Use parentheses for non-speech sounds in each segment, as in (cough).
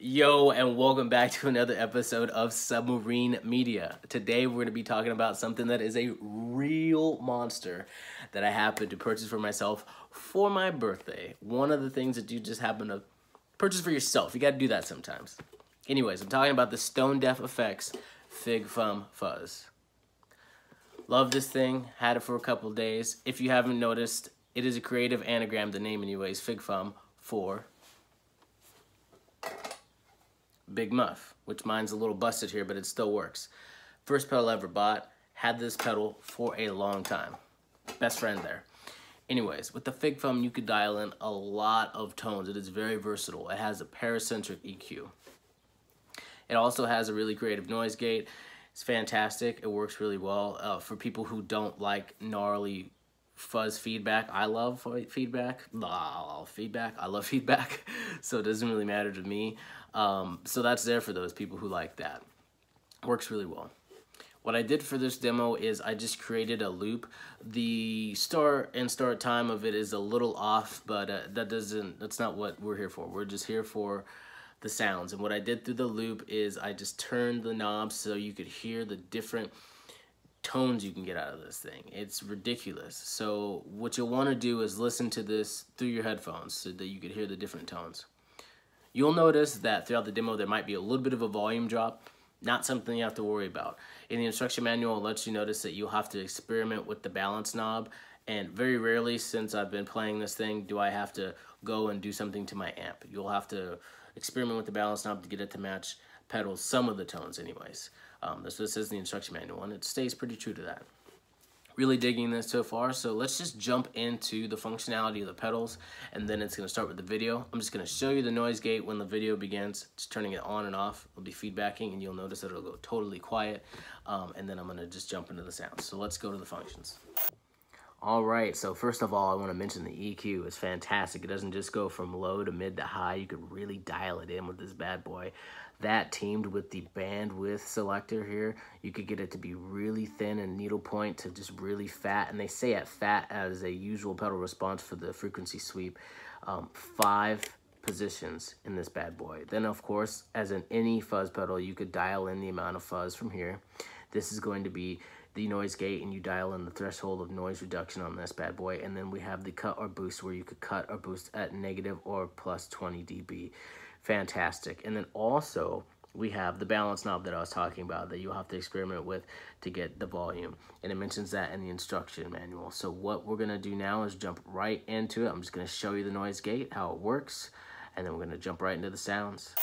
Yo, and welcome back to another episode of Submarine Media. Today, we're going to be talking about something that is a real monster that I happened to purchase for myself for my birthday. One of the things that you just happen to purchase for yourself. You got to do that sometimes. Anyways, I'm talking about the Stone Deaf Effects Fig Fumb Fuzz. Love this thing. Had it for a couple days. If you haven't noticed, it is a creative anagram, the name anyways, Fig Fumb, for Big Muff, which mine's a little busted here, but it still works. First pedal I ever bought, had this pedal for a long time. Best friend there. Anyways, with the Fig Fumb, you could dial in a lot of tones. It is very versatile. It has a parametric EQ. It also has a really creative noise gate. It's fantastic. It works really well. Uh, for people who don't like gnarly fuzz feedback. I love feedback. Blah, feedback. I love (laughs) feedback. so it doesn't really matter to me. Um, so that's there for those people who like that. Works really well. What I did for this demo is I just created a loop. The start and start time of it is a little off, but uh, that doesn't, that's not what we're here for. We're just here for the sounds. And what I did through the loop is I just turned the knobs so you could hear the different tones you can get out of this thing. It's ridiculous. So what you'll want to do is listen to this through your headphones so that you could hear the different tones. You'll notice that throughout the demo there might be a little bit of a volume drop, not something you have to worry about. In the instruction manual it lets you notice that you'll have to experiment with the balance knob and very rarely since I've been playing this thing do I have to go and do something to my amp. You'll have to experiment with the balance knob to get it to match pedals some of the tones anyways. Um, this, this is the instruction manual, and it stays pretty true to that. Really digging this so far, so let's just jump into the functionality of the pedals, and then it's to start with the video. I'm just to show you the noise gate when the video begins, just turning it on and off. It'll be feedbacking, and you'll notice that it'll go totally quiet, um, and then I'm to just jump into the sounds. So let's go to the functions. All right, so first of all, I want to mention the EQ is fantastic. It doesn't just go from low to mid to high. You can really dial it in with this bad boy. That teamed with the bandwidth selector here, you could get it to be really thin and needlepoint to just really fat. And they say at fat as a usual pedal response for the frequency sweep. Um, five positions in this bad boy. Then, of course, as in any fuzz pedal, you could dial in the amount of fuzz from here. This is going to be the noise gate and you dial in the threshold of noise reduction on this bad boy. And then we have the cut or boost where you could cut or boost at negative or plus 20 dB. Fantastic. And then also we have the balance knob that I was talking about that you'll have to experiment with to get the volume. And it mentions that in the instruction manual. So what we're gonna do now is jump right into it. I'm just gonna show you the noise gate how it works and then we're gonna jump right into the sounds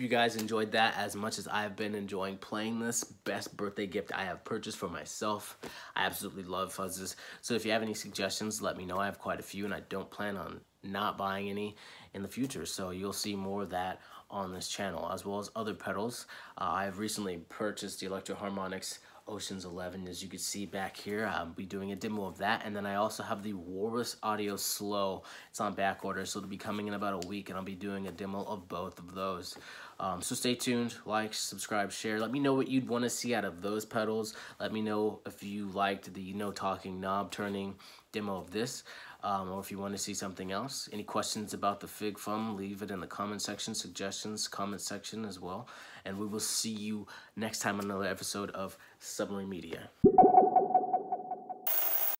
you guys enjoyed that as much as I've been enjoying playing this. Best birthday gift I have purchased for myself. I absolutely love fuzzes. So if you have any suggestions, let me know. I have quite a few and I don't plan on not buying any in the future. So you'll see more of that on this channel as well as other pedals. Uh, I have recently purchased the Electro Harmonix Oceans 11 as you can see back here. I'll be doing a demo of that and then I also have the Walrus Audio Slo. It's on back order so it'll be coming in about a week and I'll be doing a demo of both of those um, so stay tuned like subscribe share let me know what you'd want to see out of those pedals let me know if you liked the no talking knob turning demo of this um, or if you want to see something else. Any questions about the Fig Fumb, leave it in the comment section, suggestions, comment section as well. And we will see you next time on another episode of Submarine Media.